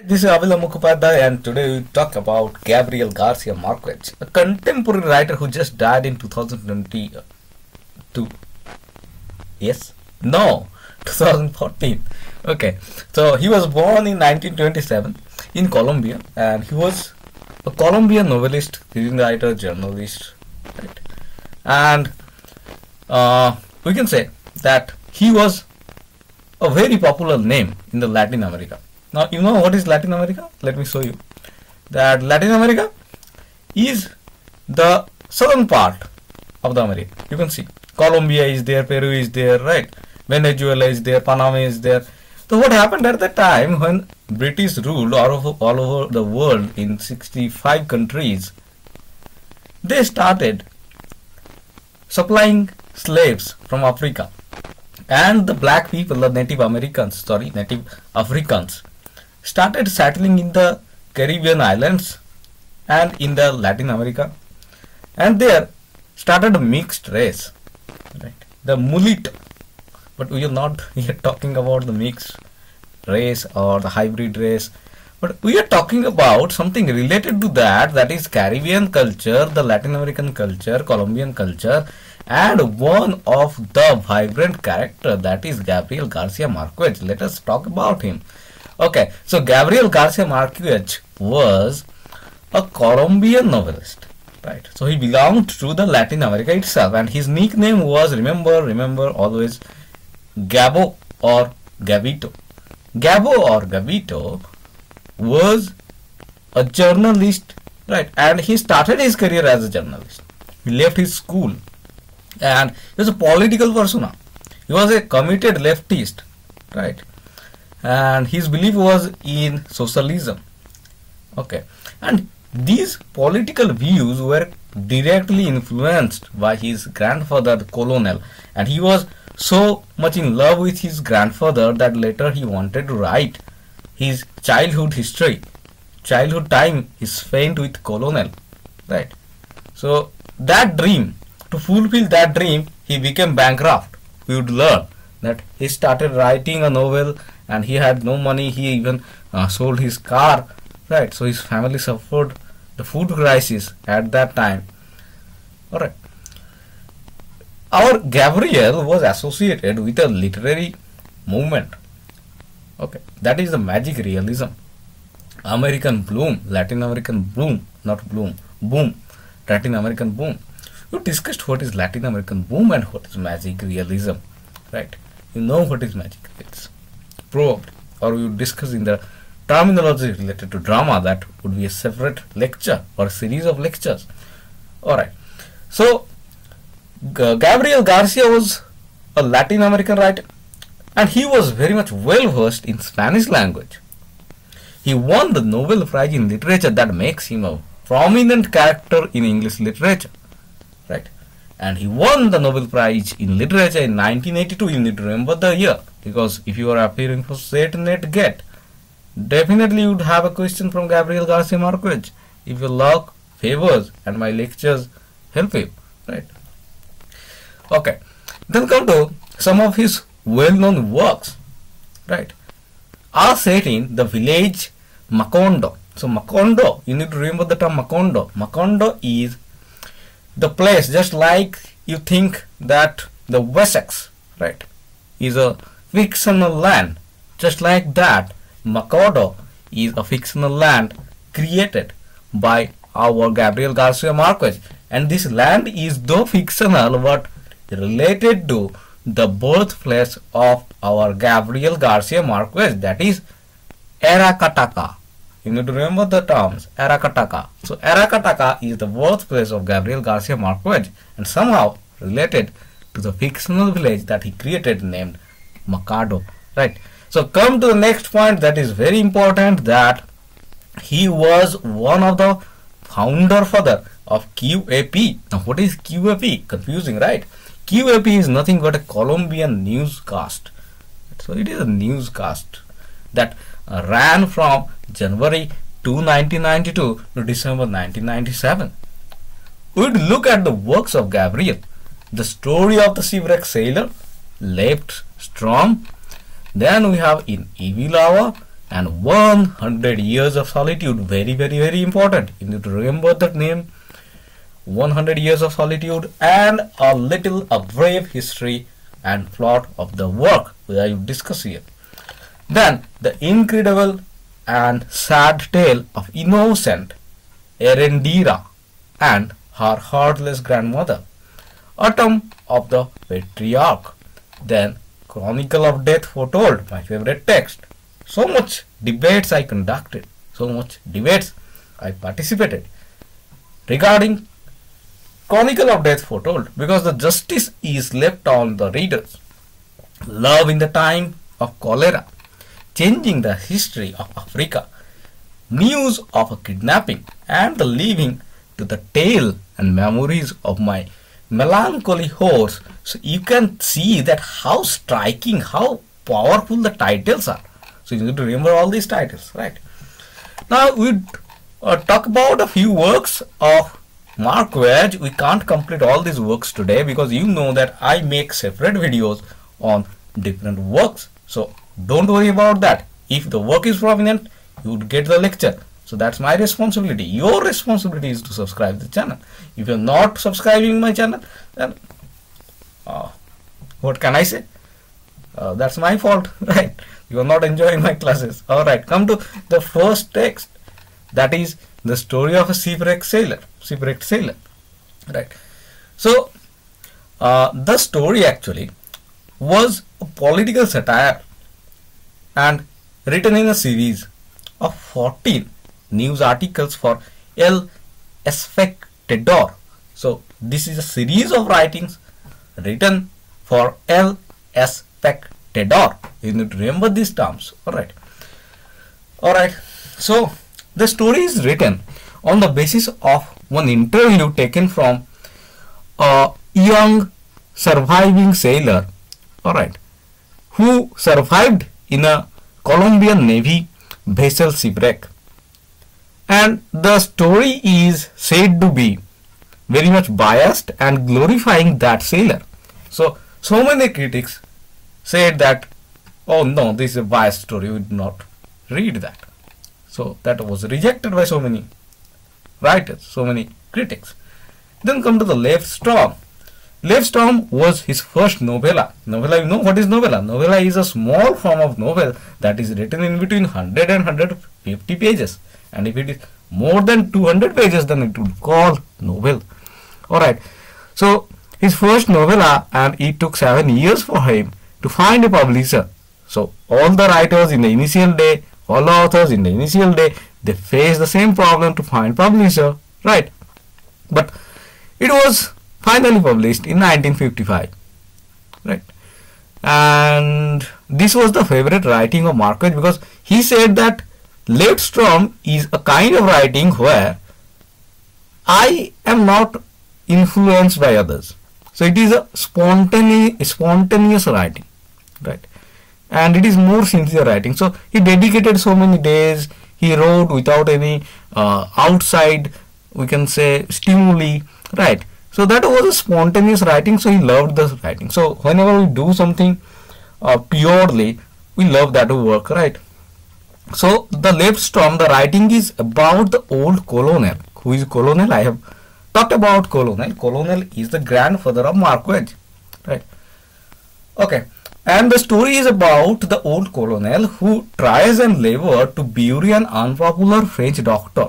This is Abirlal Mukhopadhyay and today we talk about Gabriel Garcia Marquez, a contemporary writer who just died in 2022. Yes? No, 2014. Okay, so he was born in 1927 in Colombia and he was a Colombian novelist, writer, journalist, right? And uh, we can say that he was a very popular name in the Latin America now you know what is Latin America? Let me show you. That Latin America is the southern part of the America. You can see Colombia is there, Peru is there, right? Venezuela is there, Panama is there. So what happened at the time when British ruled all over, all over the world in 65 countries, they started supplying slaves from Africa and the black people, the Native Americans, sorry, Native Africans, started settling in the Caribbean islands and in the Latin America. And there started a mixed race right? The mulatto but we are not here talking about the mixed race or the hybrid race. But we are talking about something related to that that is Caribbean culture the Latin American culture Colombian culture and one of the vibrant character that is Gabriel Garcia Marquez. Let us talk about him Okay, so Gabriel Garcia Marquez was a Colombian novelist, right? So he belonged to the Latin America itself, and his nickname was remember, remember always Gabo or Gabito. Gabo or Gabito was a journalist, right? And he started his career as a journalist. He left his school, and he was a political persona. He was a committed leftist, right? And his belief was in socialism. Okay. And these political views were directly influenced by his grandfather the colonel. And he was so much in love with his grandfather that later he wanted to write his childhood history. Childhood time is spent with colonel. Right. So that dream to fulfill that dream he became bankrupt. We would learn that he started writing a novel and he had no money he even uh, sold his car right? So his family suffered the food crisis at that time. All right our gabriel was associated with a literary movement. Okay. That is the magic realism. American bloom latin american bloom not bloom boom latin american boom. You discussed what is latin american boom and what is magic realism right? You know what is magic realism probed or we would discuss in the terminology related to drama that would be a separate lecture or a series of lectures. Alright. So G Gabriel Garcia was a Latin American writer and he was very much well versed in Spanish language. He won the Nobel Prize in Literature that makes him a prominent character in English literature. Right and he won the Nobel Prize in Literature in 1982 you need to remember the year. Because if you are appearing for SET-NET GET definitely you would have a question from Gabriel Garcia Marquez. If your luck favors and my lectures help you right? Okay. Then come to some of his well-known works right? Are set in the village Macondo. So Macondo you need to remember the term Macondo. Macondo is the place just like you think that the Wessex right is a fictional land. Just like that, Macondo is a fictional land created by our Gabriel Garcia Marquez. And this land is though fictional but related to the birthplace of our Gabriel Garcia Marquez that is Aracataca. You need to remember the terms Aracataca. So Aracataca is the birthplace of Gabriel Garcia Marquez and somehow related to the fictional village that he created named Macondo right? So come to the next point that is very important that he was one of the founder father of QAP now what is QAP confusing right? QAP is nothing but a Colombian newscast. So it is a newscast that uh, ran from January 2 1992 to December 1997 we would look at the works of Gabriel. The story of the shipwreck sailor left Storm. Then we have in Evil Hour, and 100 years of solitude very very very important. You need to remember that name. 100 years of solitude and a little a brave history and plot of the work that I discuss here then the incredible and sad tale of innocent Erendira and her heartless grandmother. Autumn of the Patriarch. Then Chronicle of Death foretold my favorite text. So much debates I conducted, so much debates I participated. Regarding Chronicle of Death foretold because the justice is left on the readers. Love in the time of cholera, changing the history of Africa, news of a kidnapping and the leaving to the tale and memories of my melancholy horse. So you can see that how striking, how powerful the titles are. So you need to remember all these titles, right? Now we uh, talk about a few works of Marquez. We can't complete all these works today because you know that I make separate videos on different works. So don't worry about that. If the work is prominent, you would get the lecture. So that's my responsibility. Your responsibility is to subscribe the channel. If you're not subscribing my channel, then uh, what can I say? Uh, that's my fault, right? you are not enjoying my classes all right come to the first text that is the story of a shipwrecked sailor shipwrecked sailor right so uh, the story actually was a political satire and written in a series of 14 news articles for El Espectador. So this is a series of writings written for El Espectador You need to remember these terms. Alright. Alright. So the story is written on the basis of one interview taken from a young surviving sailor. Alright. Who survived in a Colombian Navy vessel shipwreck. And the story is said to be very much biased and glorifying that sailor. So, so many critics said that, oh no, this is a biased story, we do not read that. So that was rejected by so many writers, so many critics. Then come to the Lev Storm. Lev Storm was his first novella. Novella, you know what is novella? Novella is a small form of novel that is written in between 100 and 150 pages. And if it is more than 200 pages, then it would call novel. Alright. So, his first novella and it took 7 years for him to find a publisher. So all the writers in the initial day, all authors in the initial day, they face the same problem to find publisher, right? But it was finally published in 1955, right? And this was the favorite writing of Marquez because he said that Lev Storm is a kind of writing where I am not influenced by others. So it is a spontaneous, spontaneous writing right and it is more sincere writing so he dedicated so many days he wrote without any uh, outside we can say stimuli right so that was a spontaneous writing so he loved the writing. So whenever we do something uh, purely we love that work right? So the Lev Storm the writing is about the old colonel. Who is colonel? I have talked about colonel. Colonel is the grandfather of marquez right? Okay. And the story is about the old colonel who tries and labor to bury an unpopular French doctor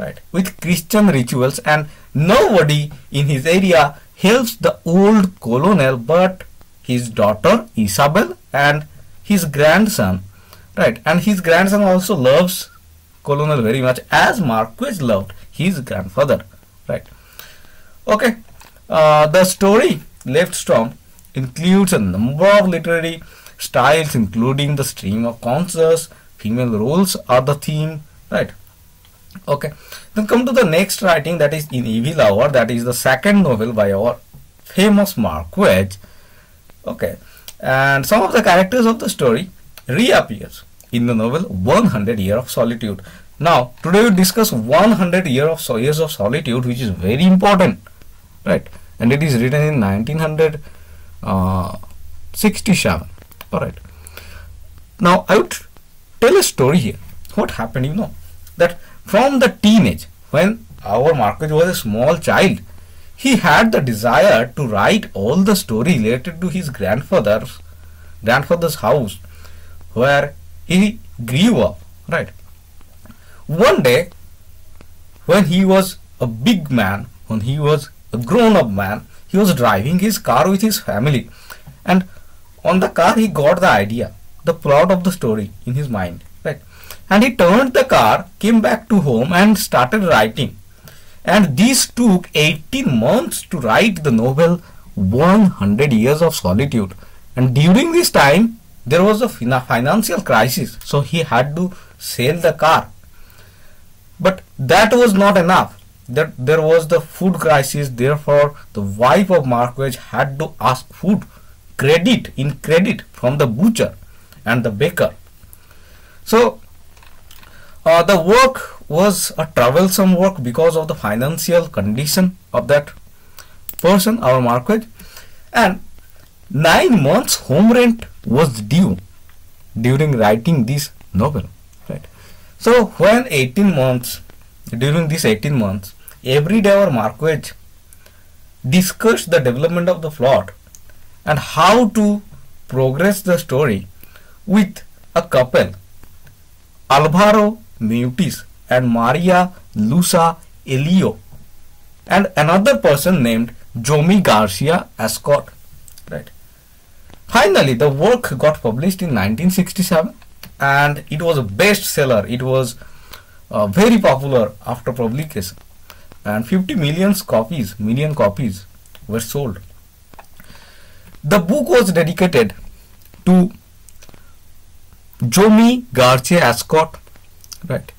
right, with Christian rituals and nobody in his area helps the old colonel but his daughter Isabel and his grandson. Right. And his grandson also loves colonel very much as marquez loved his grandfather. Right. Okay. Uh, the story left Storm includes a number of literary styles including the stream of conscious, female roles are the theme, right? Okay, then come to the next writing that is in Evil Hour that is the second novel by our famous Marquez. Okay, and some of the characters of the story reappears in the novel 100 Year of Solitude. Now, today we discuss 100 year of Years of Solitude which is very important, right? And it is written in 1900 uh, 67 all right now i would tell a story here. What happened, you know, that from the teenage, when our Marquez was a small child, he had the desire to write all the story related to his grandfather's grandfather's house where he grew up, right? One day, when he was a big man, when he was a grown up man, he was driving his car with his family and on the car he got the idea, the plot of the story in his mind? And he turned the car, came back to home and started writing. And this took 18 months to write the novel 100 Years of Solitude. And during this time, there was a financial crisis, so he had to sell the car. But that was not enough. That there was the food crisis, therefore, the wife of Marquez had to ask food credit in credit from the butcher and the baker. So uh, the work was a troublesome work because of the financial condition of that person, our Marquez, and nine months home rent was due during writing this novel. Right. So when 18 months, during these 18 months, every day our Marquez discussed the development of the plot and how to progress the story with a couple Alvaro Mutis and Maria Luisa Elio and another person named Jomi Garcia Ascot. Right. Finally the work got published in 1967 and it was a bestseller. It was uh, very popular after publication and 50 million copies million copies were sold. The book was dedicated to Jomi Garcia Ascot, right,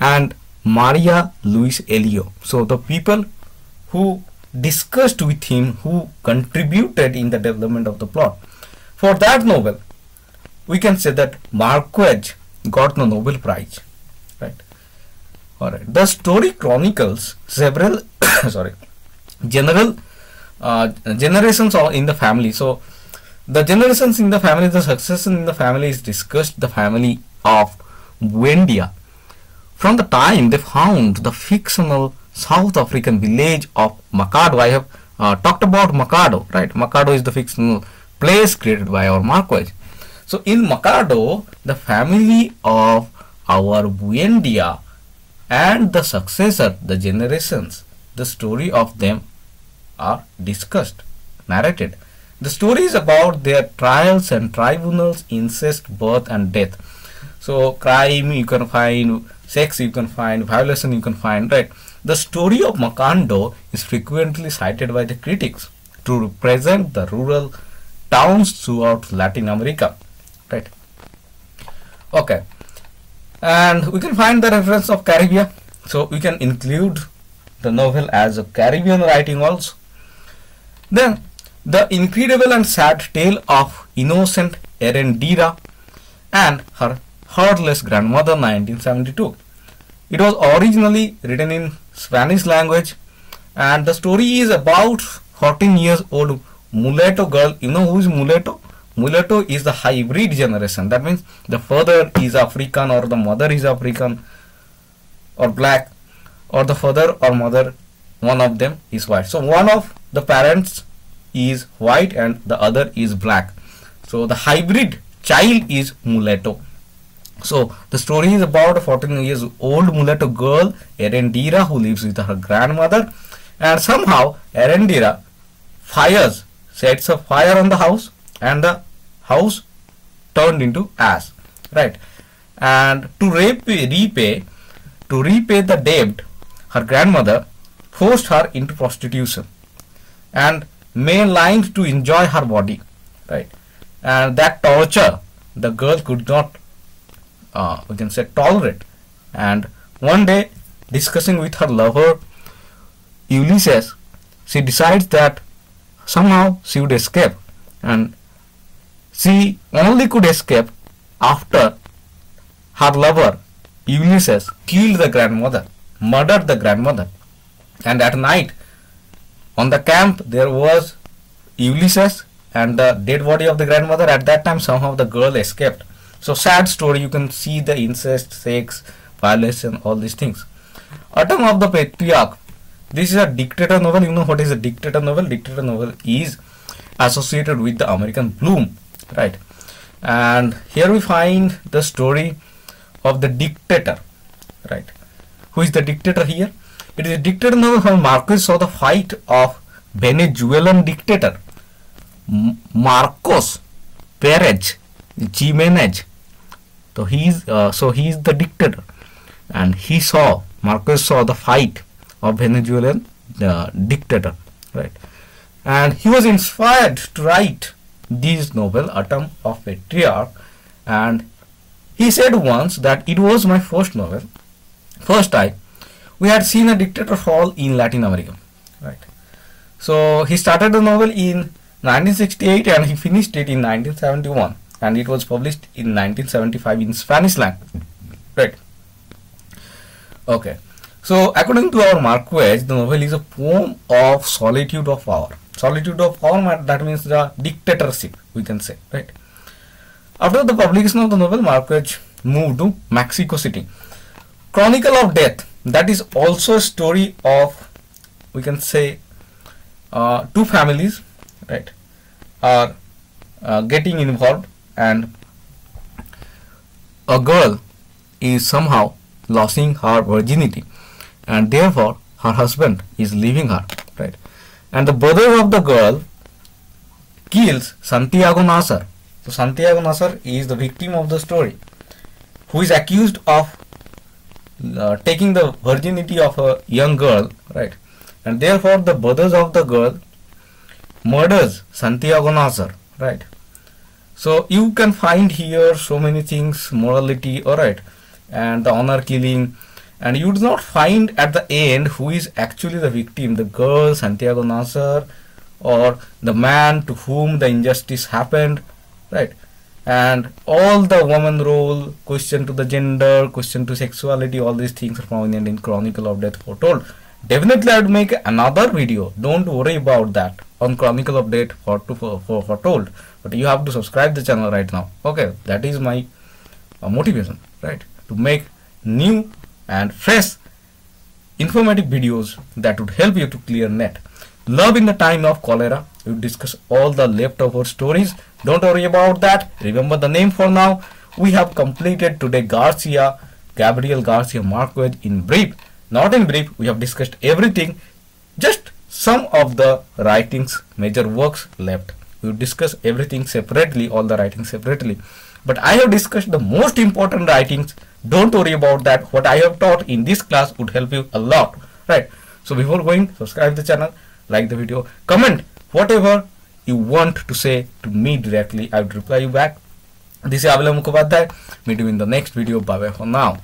and Maria Luis Elio. So the people who discussed with him, who contributed in the development of the plot. For that novel, we can say that Marquez got the Nobel Prize, right? All right. The story chronicles several, sorry, general uh, generations in the family. So the generations in the family, the succession in the family is discussed. The family of Buendia. From the time they found the fictional South African village of Macondo, I have uh, talked about Macondo, right? Macondo is the fictional place created by our Marquez. So in Macondo, the family of our Buendia and the successor, the generations, the story of them are discussed, narrated. The story is about their trials and tribunals, incest, birth and death. So crime you can find, sex you can find, violation you can find, right? The story of Macondo is frequently cited by the critics to represent the rural towns throughout Latin America, right? Okay, and we can find the reference of Caribbean. So we can include the novel as a Caribbean writing also. Then the incredible and sad tale of innocent Erendira and her heartless grandmother 1972. It was originally written in Spanish language and the story is about 14 years old mulatto girl. You know who is mulatto? Mulatto is the hybrid generation. That means the father is African or the mother is African or black or the father or mother one of them is white. So one of the parents is white and the other is black. So the hybrid child is mulatto. So the story is about a 14 years old mulatto girl Erendira who lives with her grandmother and somehow Erendira fires sets a fire on the house and the house turned into ash right? And to repay, repay to repay the debt her grandmother forced her into prostitution and made lines to enjoy her body right? And that torture the girl could not uh, we can say tolerate. And one day discussing with her lover Ulysses she decides that somehow she would escape. And she only could escape after her lover Ulysses killed the grandmother murdered the grandmother. And at night on the camp there was Ulysses and the dead body of the grandmother. At that time somehow the girl escaped So sad story. You can see the incest, sex, violation, all these things. Autumn of the Patriarch. This is a dictator novel. You know what is a dictator novel? Dictator novel is associated with the American Bloom, right? And here we find the story of the dictator, right? Who is the dictator here? It is a dictator novel how Marquez saw the fight of Venezuelan dictator Marcos Perez Jimenez. So he is uh, so he is the dictator, and he saw Marquez saw the fight of Venezuelan uh, dictator, right? And he was inspired to write this novel, Autumn of Patriarch, and he said once that it was my first novel, first time we had seen a dictator fall in Latin America, right? So he started the novel in 1968 and he finished it in 1971 and it was published in 1975 in Spanish language, right? Okay. So according to our Marquez, the novel is a poem of solitude of power. Solitude of power that means the dictatorship we can say, right? After the publication of the novel, Marquez moved to Mexico City. Chronicle of Death that is also a story of we can say uh, two families right are uh, getting involved and a girl is somehow losing her virginity and therefore her husband is leaving her right and the brother of the girl kills Santiago Nasar so Santiago Nasar is the victim of the story who is accused of uh, taking the virginity of a young girl, right? And therefore, the brothers of the girl murders Santiago Nasar, right? So you can find here so many things, morality, alright, and the honor killing, and you do not find at the end who is actually the victim, the girl, Santiago Nasar, or the man to whom the injustice happened, right? and all the woman role question to the gender question to sexuality all these things are prominent in chronicle of death foretold. Definitely i would make another video. Don't worry about that on chronicle death for to for, for told, but you have to subscribe the channel right now. Okay that is my uh, motivation right? To make new and fresh informative videos that would help you to clear net. Love in the time of cholera we discuss all the leftover stories. Don't worry about that. Remember the name for now. We have completed today garcia gabriel garcia marquez in brief. Not in brief we have discussed everything. Just some of the writings major works left. We will discuss everything separately all the writings separately. But i have discussed the most important writings. Don't worry about that. What i have taught in this class would help you a lot. Right? So before going subscribe the channel like the video comment whatever you want to say to me directly. I would reply you back. This is Abirlal Mukhopadhyay. Meet you in the next video. Bye bye for now